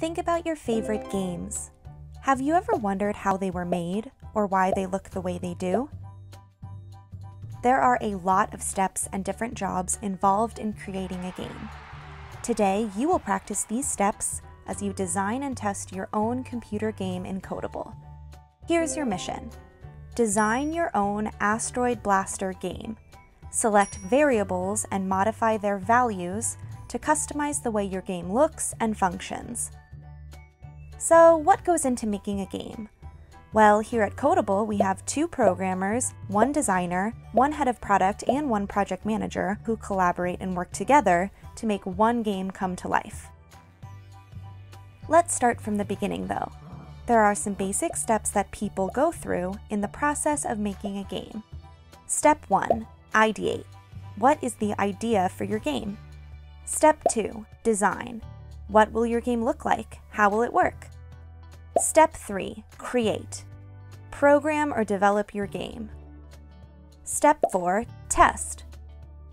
Think about your favorite games. Have you ever wondered how they were made or why they look the way they do? There are a lot of steps and different jobs involved in creating a game. Today, you will practice these steps as you design and test your own computer game in Kodable. Here's your mission. Design your own Asteroid Blaster game. Select variables and modify their values to customize the way your game looks and functions. So what goes into making a game? Well, here at Kodable, we have two programmers, one designer, one head of product, and one project manager who collaborate and work together to make one game come to life. Let's start from the beginning though. There are some basic steps that people go through in the process of making a game. Step 1. Ideate. What is the idea for your game? Step 2. Design. What will your game look like? How will it work? Step 3. Create. Program or develop your game. Step 4. Test.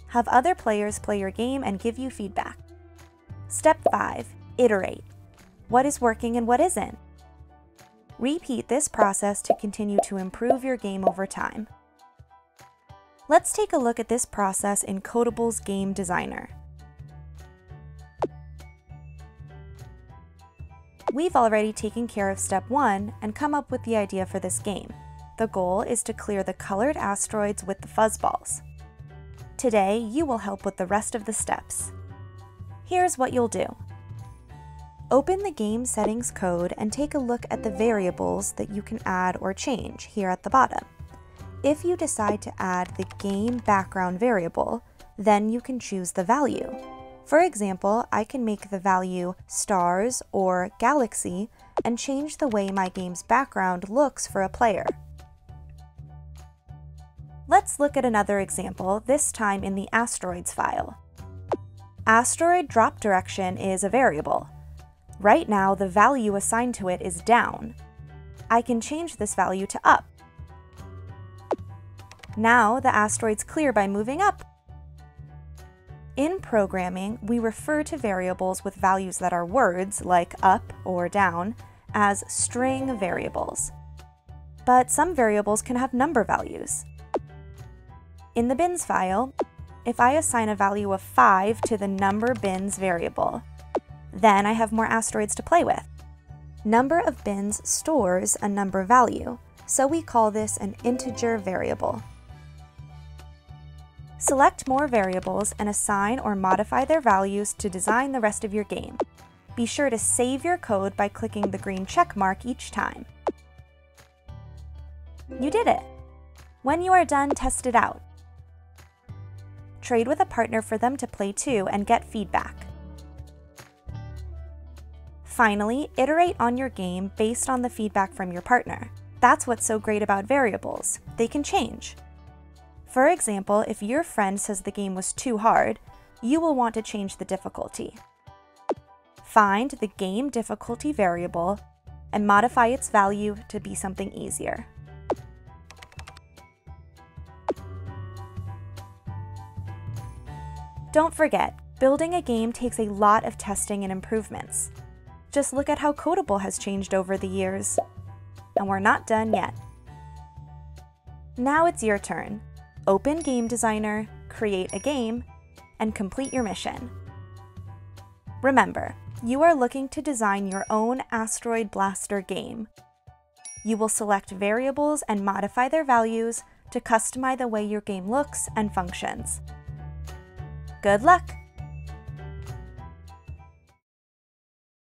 Have other players play your game and give you feedback. Step 5. Iterate. What is working and what isn't? Repeat this process to continue to improve your game over time. Let's take a look at this process in Kodable's Game Designer. We've already taken care of step one and come up with the idea for this game. The goal is to clear the colored asteroids with the fuzzballs. Today, you will help with the rest of the steps. Here's what you'll do. Open the game settings code and take a look at the variables that you can add or change here at the bottom. If you decide to add the game background variable, then you can choose the value. For example, I can make the value stars or galaxy and change the way my game's background looks for a player. Let's look at another example, this time in the asteroids file. Asteroid drop direction is a variable. Right now, the value assigned to it is down. I can change this value to up. Now the asteroid's clear by moving up. In programming, we refer to variables with values that are words, like up or down, as string variables. But some variables can have number values. In the bins file, if I assign a value of 5 to the number bins variable, then I have more asteroids to play with. Number of bins stores a number value, so we call this an integer variable. Select more variables and assign or modify their values to design the rest of your game. Be sure to save your code by clicking the green check mark each time. You did it! When you are done, test it out. Trade with a partner for them to play too and get feedback. Finally, iterate on your game based on the feedback from your partner. That's what's so great about variables. They can change. For example, if your friend says the game was too hard, you will want to change the difficulty. Find the game difficulty variable and modify its value to be something easier. Don't forget, building a game takes a lot of testing and improvements. Just look at how Kodable has changed over the years. And we're not done yet. Now it's your turn open Game Designer, create a game, and complete your mission. Remember, you are looking to design your own Asteroid Blaster game. You will select variables and modify their values to customize the way your game looks and functions. Good luck!